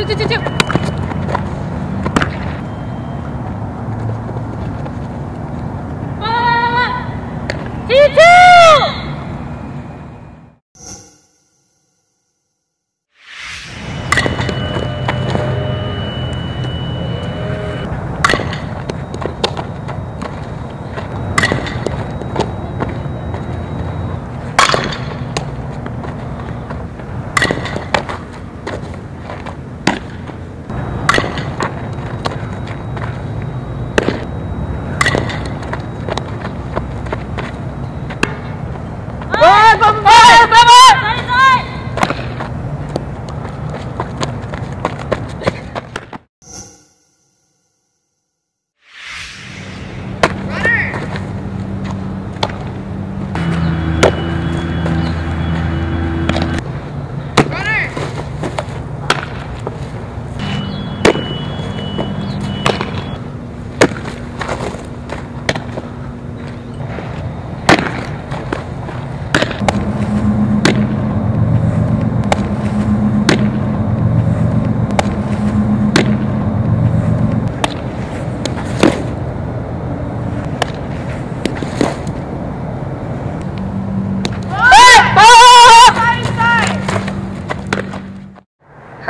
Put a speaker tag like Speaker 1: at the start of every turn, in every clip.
Speaker 1: 啾啾啾啾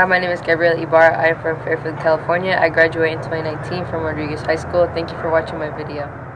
Speaker 1: Hi, my name is Gabriela Ibarra. I am from Fairfield, California. I graduated in 2019 from Rodriguez High School. Thank you for watching my video.